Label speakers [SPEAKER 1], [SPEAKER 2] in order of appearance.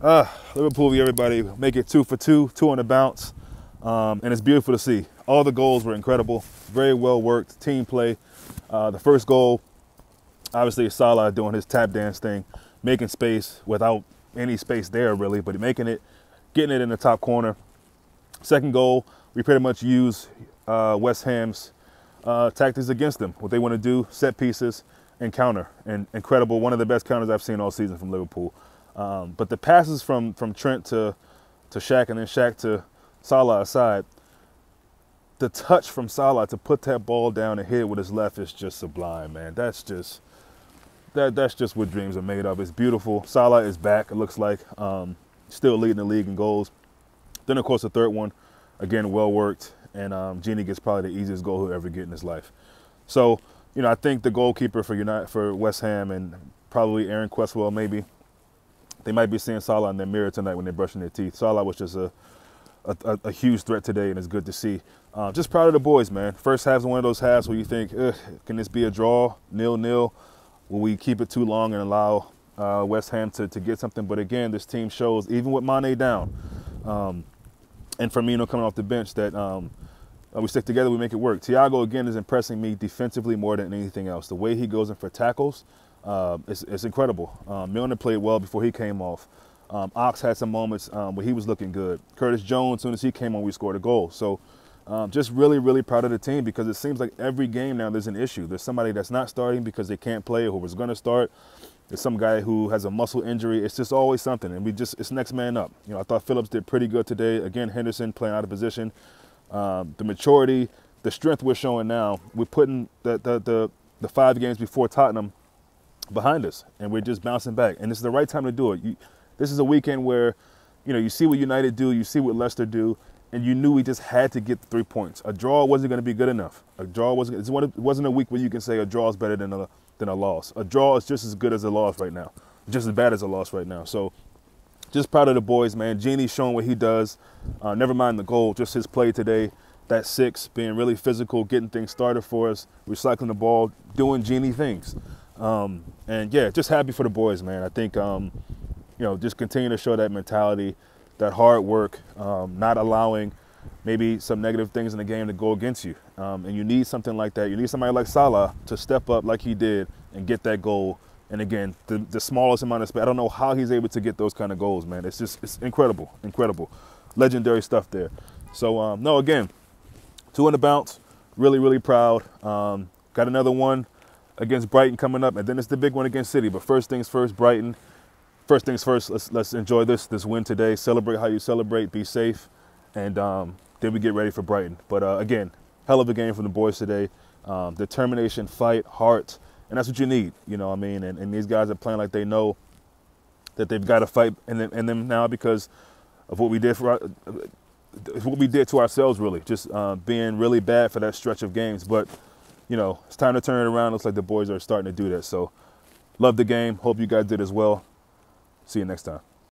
[SPEAKER 1] Uh, Liverpool, everybody, make it two for two, two on the bounce. Um, and it's beautiful to see. All the goals were incredible, very well worked, team play. Uh, the first goal, obviously Salah doing his tap dance thing, making space without any space there really, but making it, getting it in the top corner. Second goal, we pretty much use uh, West Ham's uh, tactics against them. What they want to do, set pieces and counter. And incredible, one of the best counters I've seen all season from Liverpool. Um, but the passes from from Trent to to Shaq and then Shaq to Salah aside, the touch from Salah to put that ball down and hit it with his left is just sublime, man. That's just that that's just what dreams are made of. It's beautiful. Salah is back. It looks like um, still leading the league in goals. Then of course the third one, again well worked, and um, Gini gets probably the easiest goal he'll ever get in his life. So you know I think the goalkeeper for United for West Ham and probably Aaron Cresswell maybe they might be seeing Salah in their mirror tonight when they're brushing their teeth. Salah was just a, a, a huge threat today, and it's good to see. Uh, just proud of the boys, man. First half's one of those halves where you think, can this be a draw, nil-nil? Will we keep it too long and allow uh, West Ham to, to get something? But again, this team shows, even with Mane down, um, and Firmino coming off the bench, that um, uh, we stick together, we make it work. Thiago, again, is impressing me defensively more than anything else. The way he goes in for tackles, uh, it's, it's, incredible. Um, Milner played well before he came off. Um, Ox had some moments um, where he was looking good. Curtis Jones, as soon as he came on, we scored a goal. So um, just really, really proud of the team because it seems like every game now there's an issue. There's somebody that's not starting because they can't play or who was going to start. There's some guy who has a muscle injury. It's just always something, and we just it's next man up. You know, I thought Phillips did pretty good today. Again, Henderson playing out of position. Um, the maturity, the strength we're showing now. We're putting the, the the the five games before Tottenham behind us, and we're just bouncing back. And this is the right time to do it. You, this is a weekend where, you know, you see what United do, you see what Leicester do, and you knew we just had to get three points. A draw wasn't going to be good enough. A draw wasn't. It wasn't a week where you can say a draw is better than a than a loss. A draw is just as good as a loss right now, just as bad as a loss right now. So, just proud of the boys, man. Gini's showing what he does. Uh, never mind the goal, just his play today. That six, being really physical, getting things started for us, recycling the ball, doing Gini things. Um, and yeah, just happy for the boys, man. I think, um, you know, just continue to show that mentality, that hard work, um, not allowing maybe some negative things in the game to go against you. Um, and you need something like that. You need somebody like Salah to step up like he did and get that goal. And again, the, the smallest amount of space. I don't know how he's able to get those kind of goals, man. It's just, it's incredible, incredible. Legendary stuff there. So, um, no, again, two in the bounce. Really, really proud. Um, got another one against Brighton coming up, and then it's the big one against City. But first things first, Brighton. First things first, let's let's enjoy this this win today. Celebrate how you celebrate. Be safe, and um, then we get ready for Brighton. But uh, again, hell of a game from the boys today. Um, determination, fight, heart, and that's what you need. You know, what I mean, and, and these guys are playing like they know that they've got to fight in them, in them now because of what we did for our, what we did to ourselves. Really, just uh, being really bad for that stretch of games, but you know, it's time to turn it around. Looks like the boys are starting to do that. So, love the game. Hope you guys did as well. See you next time.